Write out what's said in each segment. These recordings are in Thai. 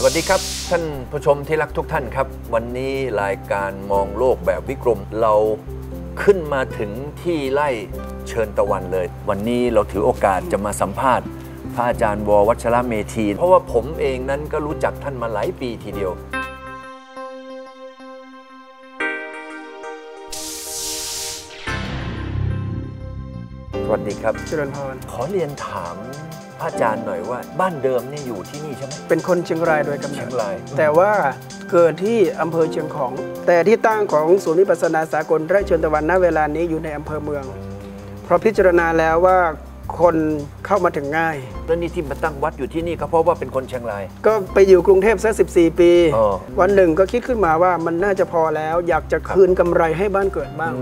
สวัสดีครับ ท่านผู้ชมที่รักทุกท่านครับ วันนี้รายการมองโลกแบบวิกรมเรา ขึ้นมาถึงที่ไล่เชิญตะวันเลย วันนี้เราถือโอกาสจะมาสัมภาษณ์ พระอาจารย์ววัชระเมธี เพราะว่าผมเองนั้นก็รู้จักท่านมาหลายปีทีเดียว สวัสดีครับ เจริญพรขอเรียนถาม พระอาจารย์หน่อยว่า บ้านเดิมเนี่ยอยู่ที่นี่ใช่ไหมเป็นคนเชียงรายโดยกำเชีเนิยดงรายแต่ว่าเกิดที่อำเภอเชียงของ แต่ที่ตั้งของศูนย์วิปัสสนาสากลไร่เชิญตะวันณเวลานี้อยู่ในอำเภอเมือง เพราะพิจารณาแล้วว่าคนเข้ามาถึงง่าย แล้วนี่ที่มาตั้งวัดอยู่ที่นี่ก็เพราะว่าเป็นคนเชียงราย ก็ไปอยู่กรุงเทพสัก14 ปี อ๋อ วันหนึ่งก็คิดขึ้นมาว่ามันน่าจะพอแล้ว อยากจะคืนกำไรให้บ้านเกิดบ้าง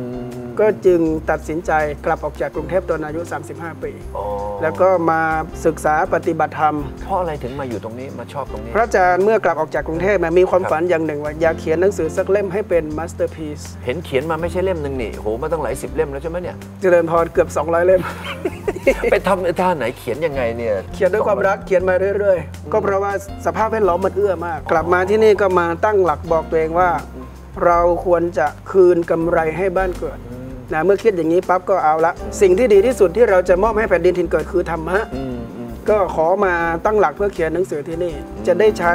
ก็จึงตัดสินใจกลับออกจากกรุงเทพตอนอายุ 35 ปีอ๋อแล้วก็มาศึกษาปฏิบัติธรรม เพราะอะไรถึงมาอยู่ตรงนี้มาชอบตรงนี้ พระอาจารย์เมื่อกลับออกจากกรุงเทพมามีความใฝ่ฝันอย่างหนึ่งว่าอยากเขียนหนังสือสักเล่มให้เป็น masterpieceเห็นเขียนมาไม่ใช่เล่มหนึ่งนี่โหมาตั้งหลายสิบเล่มแล้วใช่ไหมเนี่ยเจริญพรเกือบ 200 เล่ม ไปทำท่าไหนเขียนยังไงเนี่ยเขียนด้วยความรักเขียนมาเรื่อยๆ ก็เพราะว่าสภาพแวดล้อมมันเอื้อมาก กลับมาที่นี่ก็มาตั้งหลักบอกตัวเองว่า เราควรจะคืนกำไรให้บ้านเกิด นะเมื่อคิดอย่างนี้ปั๊บก็เอาละ สิ่งที่ดีที่สุดที่เราจะมอบให้แผ่นดินถิ่นเกิดคือธรรมะอืมอืมก็ขอมาตั้งหลักเพื่อเขียนหนังสือที่นี่ จะได้ใช้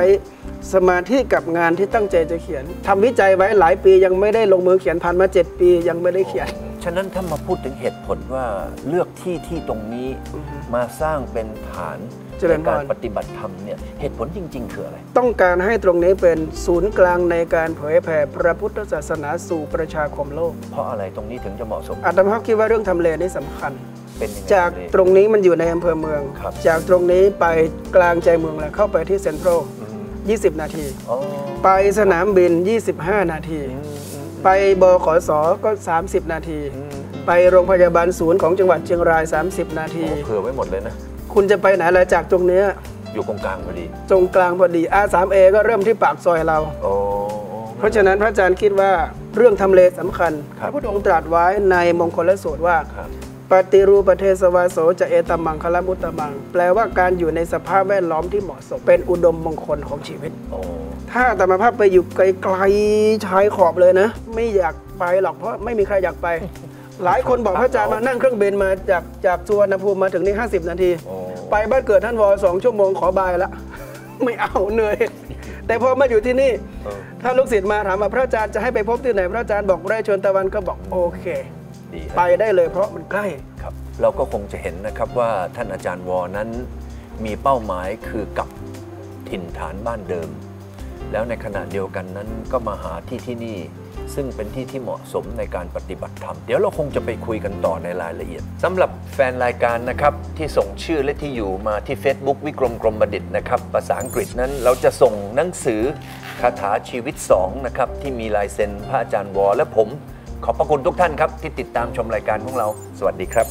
สมาธิกับงานที่ตั้งใจจะเขียนทำวิจัยไว้หลายปียังไม่ได้ลงมือเขียนผ่านมา 7 ปียังไม่ได้เขียน ฉะนั้นถ้ามาพูดถึงเหตุผลว่าเลือกที่ที่ตรงนี้มาสร้างเป็นฐานเจริในญพรการปฏิบัติธรรมเนี่ยเหตุผลจริง ๆ คืออะไร ต้องการให้ตรงนี้เป็นศูนย์กลางในการเผยแผ่พระพุทธศาสนาสู่ประชาคมโลก เพราะอะไรตรงนี้ถึงจะเหมาะสมอาตมาคิดว่าเรื่องทำเลนี่สำคัญเป็นยังไงจากเลยตรงนี้มันอยู่ในอำเภอเมืองครับจากตรงนี้ไปกลางใจเมืองแล้วเข้าไปที่เซ็นทรัลอืม 20 นาทีอ๋อไปสนามบิน 25 นาทีอืมอืมไปบขสก็ 30 นาทีอืมไปโรงพยาบาลศูนย์ของจังหวัดเชียงราย 30 นาทีโอ้เผื่อไว้หมดเลยนะ คุณจะไปไหนละจากตรงเนี้ยอยู่ตรงกลางพอดี ตรงกลางพอดี R3A ก็เริ่มที่ปากซอยเราโอ้เพราะฉะนั้นพระอาจารย์คิดว่าเรื่องทำเลสำคัญครัพบระพุทธองค์ตรัสไว้ในมงคลสูตรว่าครับ ปฏิรูปประเทศสวาโสจะเอตมังคลมุตตมัง แปลว่าการอยู่ในสภาพแวดล้อมที่เหมาะสม เป็นอุดมมงคลของชีวิตโอ้ถ้าแต่มาภาพไปอยู่ไกลๆชายขอบเลยนะ ไม่อยากไปหรอกเพราะไม่มีใครอยากไป หลายคนบอกพระอาจารย์มานั่งเครื่องบินมาจากจากสุวรรณภูมิมาถึงนี่50 นาทีโอ้ไปบ้านเกิดท่านวอสองชั่วโมงขอบายละไม่เอาเหนื่อยแต่พอมาอยู่ที่นี่เออถ้าลูกศิษย์มาถามว่าพระอาจารย์จะให้ไปพบที่ไหน พระอาจารย์บอกไร่ชนตะวันก็บอกโอเค ดีฮะไปได้เลยเพราะมันใกล้ครับเราก็คงจะเห็นนะครับว่าท่านอาจารย์วอนั้นมีเป้าหมายคือกลับถิ่นฐานบ้านเดิม แล้วในขณะเดียวกันนั้นก็มาหาที่ที่นี่ ซึ่งเป็นที่ที่เหมาะสมในการปฏิบัติธรรม เดี๋ยวเราคงจะไปคุยกันต่อในรายละเอียดสำหรับแฟนรายการนะครับที่ส่งชื่อและที่อยู่มาที่ Facebook วิกรมกรมบัณฑิตนะครับภาษาอังกฤษนั้นเราจะส่งหนังสือคาถาชีวิต2นะครับที่มีลายเซ็นพระอาจารย์วอและผม ขอบพระคุณทุกท่านครับที่ติดตามชมรายการของเรา สวัสดีครับ